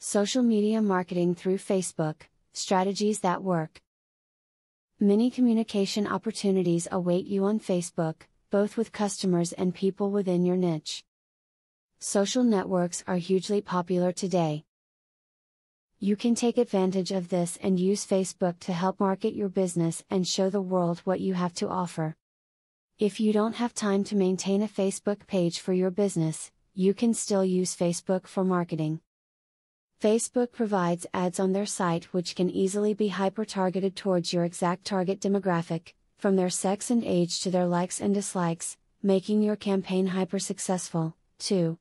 Social media marketing through Facebook, strategies that work. Many communication opportunities await you on Facebook, both with customers and people within your niche. Social networks are hugely popular today. You can take advantage of this and use Facebook to help market your business and show the world what you have to offer. If you don't have time to maintain a Facebook page for your business, you can still use Facebook for marketing. Facebook provides ads on their site which can easily be hyper targeted towards your exact target demographic, from their sex and age to their likes and dislikes, making your campaign hyper successful, too.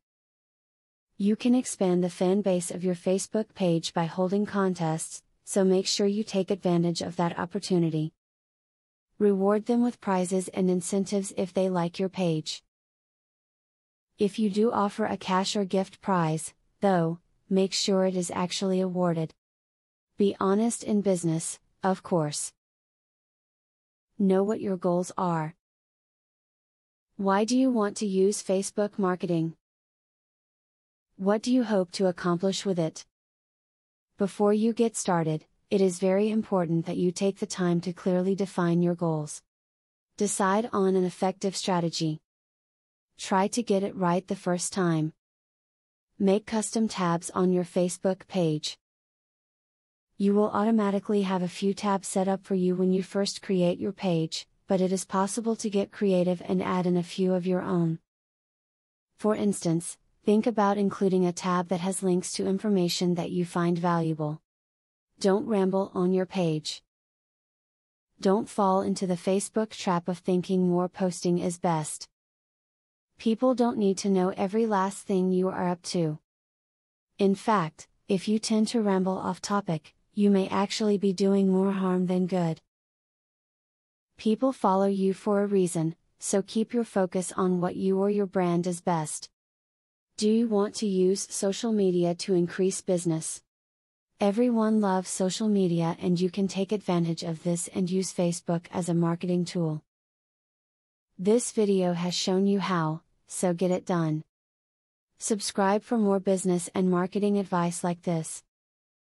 You can expand the fan base of your Facebook page by holding contests, so make sure you take advantage of that opportunity. Reward them with prizes and incentives if they like your page. If you do offer a cash or gift prize, though, make sure it is actually awarded. Be honest in business, of course. Know what your goals are. Why do you want to use Facebook marketing? What do you hope to accomplish with it? Before you get started, it is very important that you take the time to clearly define your goals. Decide on an effective strategy. Try to get it right the first time. Make custom tabs on your Facebook page. You will automatically have a few tabs set up for you when you first create your page, but it is possible to get creative and add in a few of your own. For instance, think about including a tab that has links to information that you find valuable. Don't ramble on your page. Don't fall into the Facebook trap of thinking more posting is best. People don't need to know every last thing you are up to. In fact, if you tend to ramble off topic, you may actually be doing more harm than good. People follow you for a reason, so keep your focus on what you or your brand is best. Do you want to use social media to increase business? Everyone loves social media and you can take advantage of this and use Facebook as a marketing tool. This video has shown you how, so get it done. Subscribe for more business and marketing advice like this.